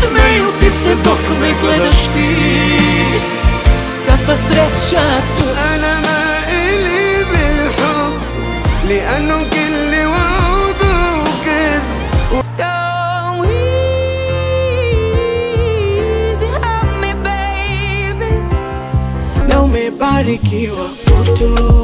smeju ti se dok me gledaš ti Kakva sreća tu Ana ma ili bil hub Li anu gilli wa udu kez Kao easy help me baby. Now me body ki wa putu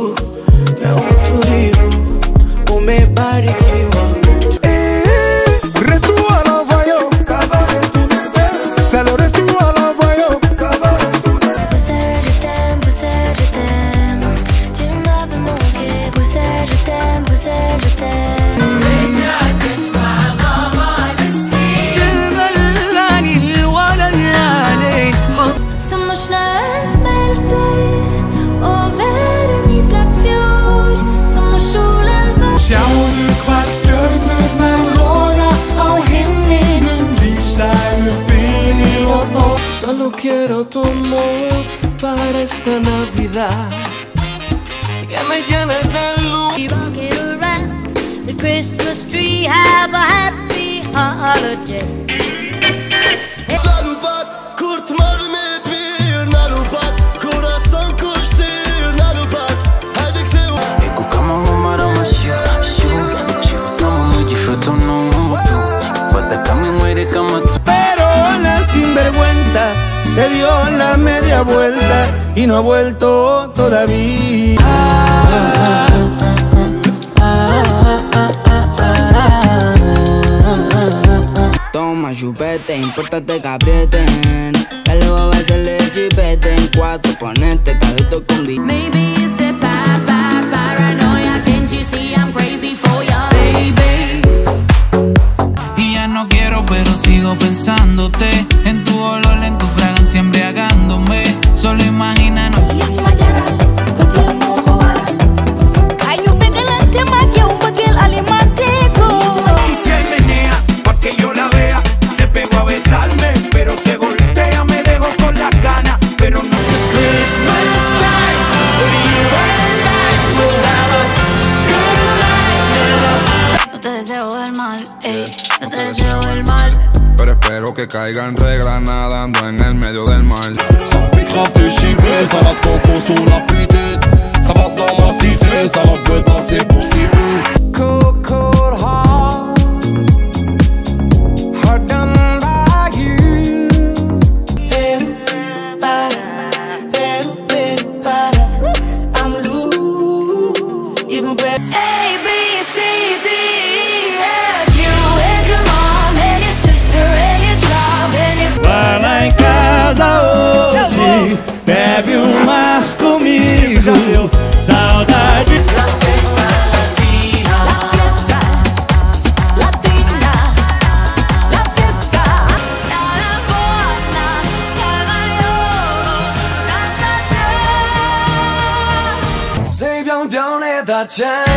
quiero tu amor para esta Navidad. Que me llenes de luz. Be rocking around the Christmas tree, have a happy holiday. y no ha vuelto todavía. Toma chupete, importate que aprieten. Dale baba que le chipete en cuatro, ponete tajito con beat. Maybe it's the past, past, paranoia. Can't you see I'm crazy for ya, baby? Y ya no quiero, pero sigo pensándote caigan regla nadando en el medio del mal Ça pique grave de chibé, chibler, salade coco sous la pute Ça va dans ma cité, ça salade veut danser pour cibler casa hoje. Bebe um mas comigo saudade. La festa latina. La festa. Latina. La festa. Cara buona Cavalloro Danza Sei bion bion e da gente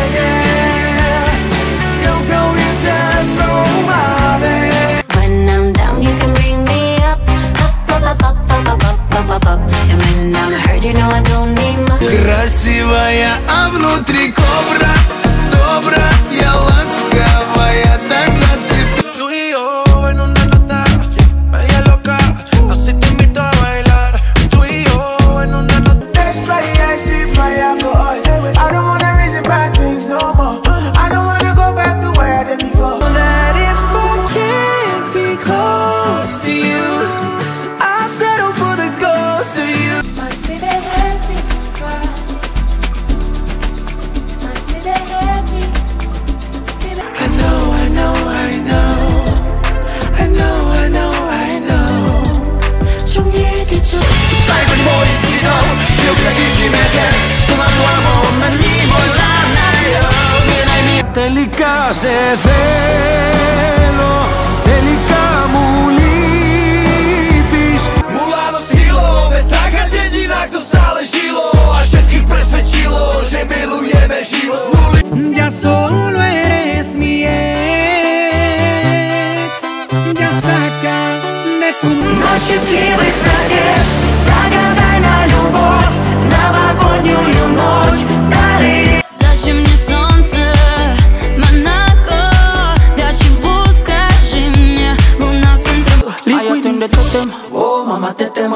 más de.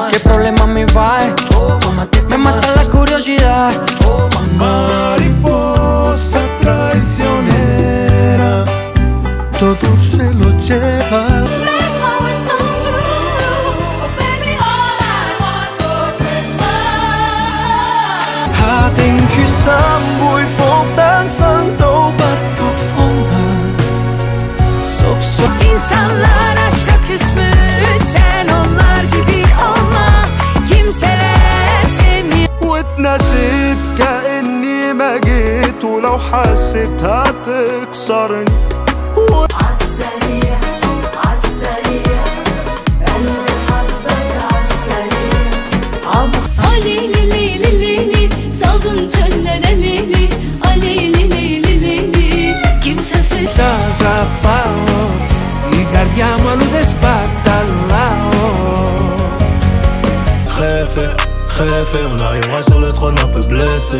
¿Qué problema me va? Oh, mamá, me mata la curiosidad. Oh, mamá. Mariposa traicionera, todo se lo lleva. 定決心回復單身都不覺荒涼，熟熟變灿爛。لو حسيت هتكسرني و... عالسريع عالسريع قلبي حبك عالسريع لي لي لي لي لي لي لي لي خافي خافي arrivera sur le trône un peu blessé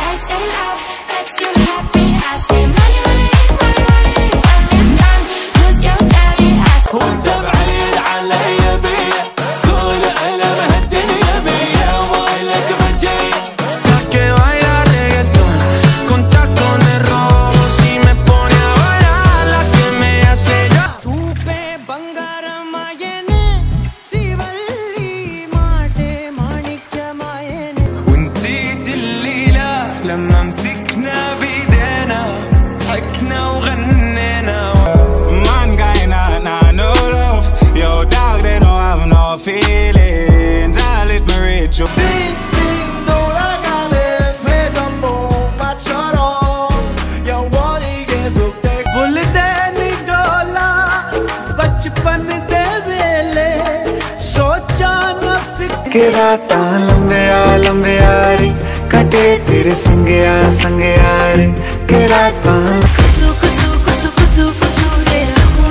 के रात लंबे आ रे। कटे तेरे संगे आ रे। के रात सुख सुख सुख सुख रे सुख